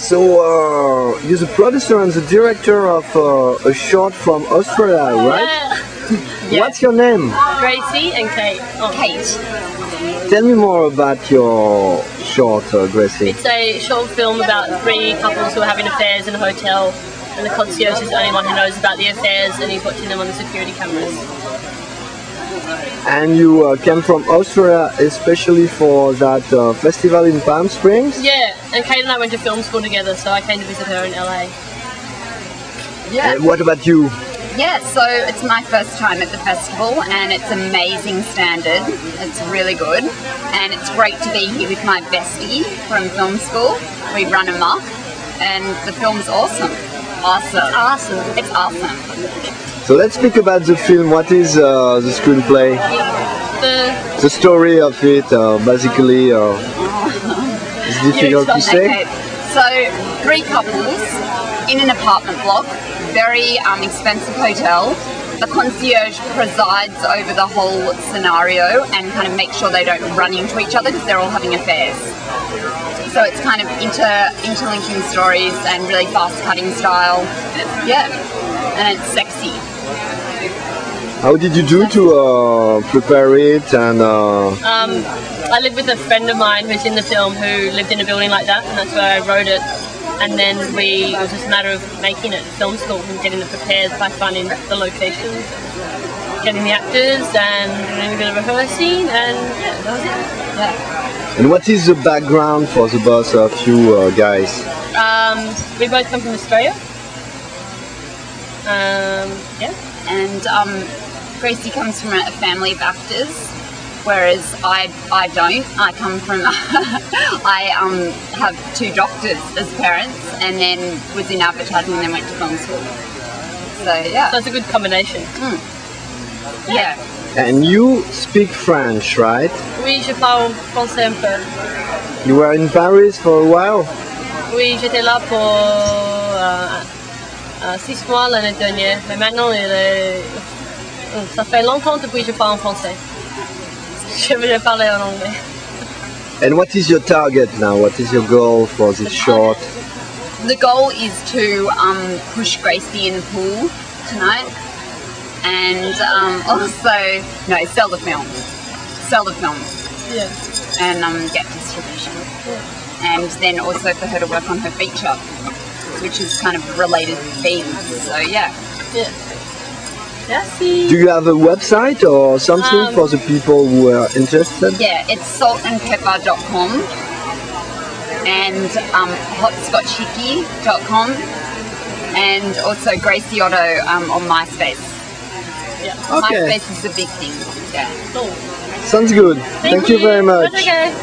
So uh, you're the producer and the director of uh, a short from Australia, right? Yeah. What's your name? Gracie and Kate. Oh. Kate. Tell me more about your short, uh, Gracie. It's a short film about three couples who are having affairs in a hotel, and the concierge is the only one who knows about the affairs, and he's watching them on the security cameras. And you uh, came from Austria especially for that uh, festival in Palm Springs? Yeah, and Kate and I went to film school together, so I came to visit her in LA. Yeah. And what about you? Yeah, so it's my first time at the festival and it's amazing standard. It's really good. And it's great to be here with my bestie from film school. We run amok and the film's awesome. Awesome. Awesome. It's awesome. So let's speak about the film. What is uh, the screenplay? The The story of it, uh, basically, uh, it's difficult to say. So, three couples in an apartment block, very um, expensive hotel. The concierge presides over the whole scenario and kind of makes sure they don't run into each other because they're all having affairs. So it's kind of inter interlinking stories and really fast cutting style. Yeah, and it's sexy. How did you do to uh, prepare it and uh, um, I lived with a friend of mine who's in the film who lived in a building like that, and that's where I wrote it. And then we, it was just a matter of making it film school and getting it prepared by finding the locations, getting the actors, and doing a bit of rehearsing, and yeah, that was it. Yeah. and what is the background for the both of you uh, guys? Um, we both come from Australia. Um, yeah. and um, Gracie comes from a family of actors, whereas I I don't. I come from I um have two doctors as parents, and then was in advertising, and then went to film school. So yeah, So it's a good combination. yeah. And you speak French, right? Oui, je parle français un peu. You were in Paris for a while? Oui, j'étais là pour euh, euh, six mois l'année dernière, mais maintenant il est- ça fait longtemps depuis que je parle en français. Je vais parler en anglais. And what is your target now? What is your goal for this short? The goal is to um, push Gracie in the pool tonight, and um, also no sell the film, sell the film. Yeah. and um, get distribution. And then also for her to work on her feature, which is kind of related themes. So yeah. Yeah. Merci. Do you have a website or something Um, for the people who are interested? Yeah, it's saltandpepper.com and um, hotscotchhickey.com and also Gracie Otto um, on MySpace. Yeah. Okay, MySpace is a big thing. Yeah. Cool. sounds good. Thank, you very much. Okay.